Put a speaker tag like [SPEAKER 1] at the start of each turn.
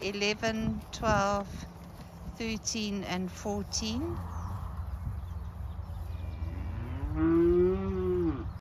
[SPEAKER 1] 11, 12, 13 and 14.